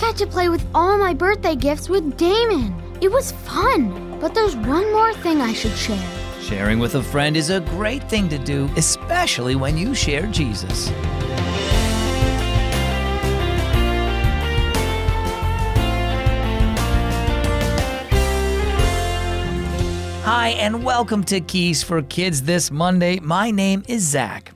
got to play with all my birthday gifts with Damon. It was fun. But there's one more thing I should share. Sharing with a friend is a great thing to do, especially when you share Jesus. Hi, and welcome to Keys for Kids this Monday. My name is Zach.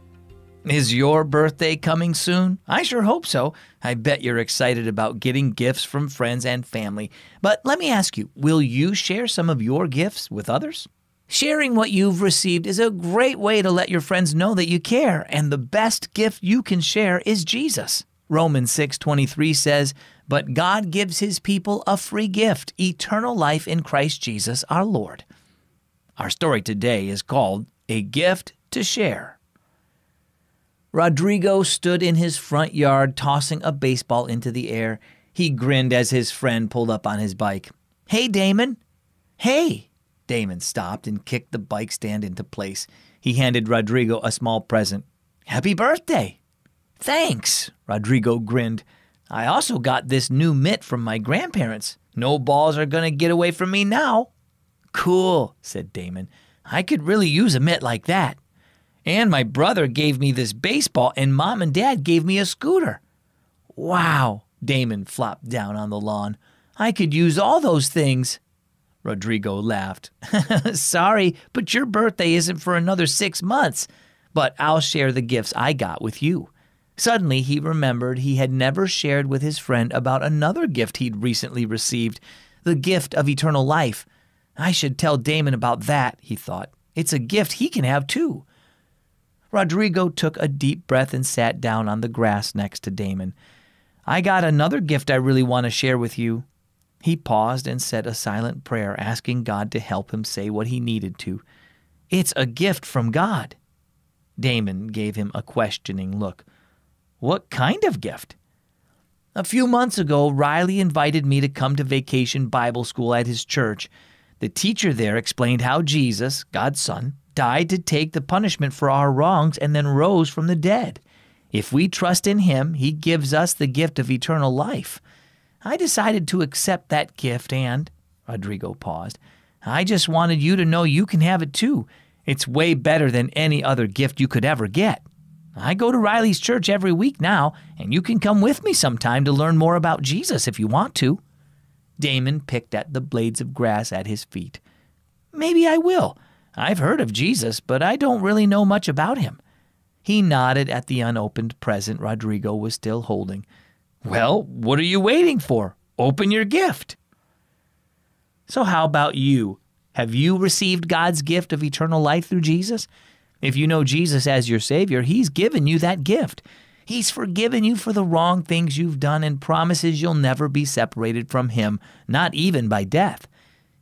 Is your birthday coming soon? I sure hope so. I bet you're excited about getting gifts from friends and family. But let me ask you will you share some of your gifts with others? Sharing what you've received is a great way to let your friends know that you care, and the best gift you can share is Jesus. Romans 6:23 says, "But God gives his people a free gift, eternal life in Christ Jesus our Lord." Our story today is called A Gift to Share. Rodrigo stood in his front yard tossing a baseball into the air. He grinned as his friend pulled up on his bike. Hey, Damon. Hey. Damon stopped and kicked the bike stand into place. He handed Rodrigo a small present. Happy birthday. Thanks, Rodrigo grinned. I also got this new mitt from my grandparents. No balls are going to get away from me now. Cool, said Damon. I could really use a mitt like that. And my brother gave me this baseball, and mom and dad gave me a scooter. Wow, Damon flopped down on the lawn. I could use all those things. Rodrigo laughed. Sorry, but your birthday isn't for another six months. But I'll share the gifts I got with you. Suddenly, he remembered he had never shared with his friend about another gift he'd recently received the gift of eternal life. I should tell Damon about that, he thought. It's a gift he can have too. Rodrigo took a deep breath and sat down on the grass next to Damon. I got another gift I really want to share with you. He paused and said a silent prayer, asking God to help him say what he needed to. It's a gift from God. Damon gave him a questioning look. What kind of gift? A few months ago, Riley invited me to come to vacation Bible school at his church. The teacher there explained how Jesus, God's Son, died to take the punishment for our wrongs and then rose from the dead. If we trust in him, he gives us the gift of eternal life. I decided to accept that gift and, Rodrigo paused, I just wanted you to know you can have it too. It's way better than any other gift you could ever get. I go to Riley's church every week now, and you can come with me sometime to learn more about Jesus if you want to. Damon picked at the blades of grass at his feet. Maybe I will. I've heard of Jesus, but I don't really know much about him. He nodded at the unopened present Rodrigo was still holding. Well, what are you waiting for? Open your gift. So, how about you? Have you received God's gift of eternal life through Jesus? If you know Jesus as your Savior, He's given you that gift. He's forgiven you for the wrong things you've done and promises you'll never be separated from Him, not even by death.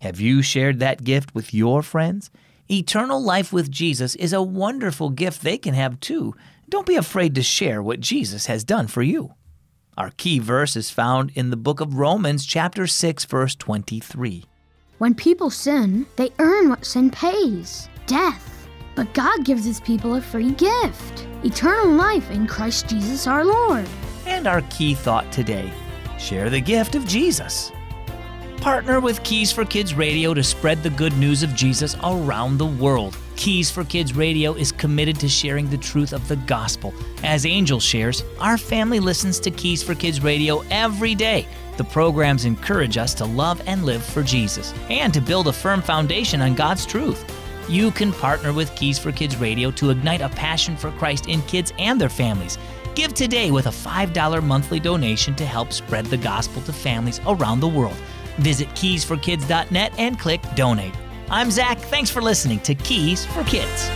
Have you shared that gift with your friends? Eternal life with Jesus is a wonderful gift they can have too. Don't be afraid to share what Jesus has done for you. Our key verse is found in the book of Romans, chapter 6, verse 23. When people sin, they earn what sin pays death. But God gives his people a free gift eternal life in Christ Jesus our Lord. And our key thought today share the gift of Jesus. Partner with Keys for Kids Radio to spread the good news of Jesus around the world. Keys for Kids Radio is committed to sharing the truth of the gospel. As Angel shares, our family listens to Keys for Kids Radio every day. The programs encourage us to love and live for Jesus and to build a firm foundation on God's truth. You can partner with Keys for Kids Radio to ignite a passion for Christ in kids and their families. Give today with a $5 monthly donation to help spread the gospel to families around the world. Visit keysforkids.net and click donate. I'm Zach. Thanks for listening to Keys for Kids.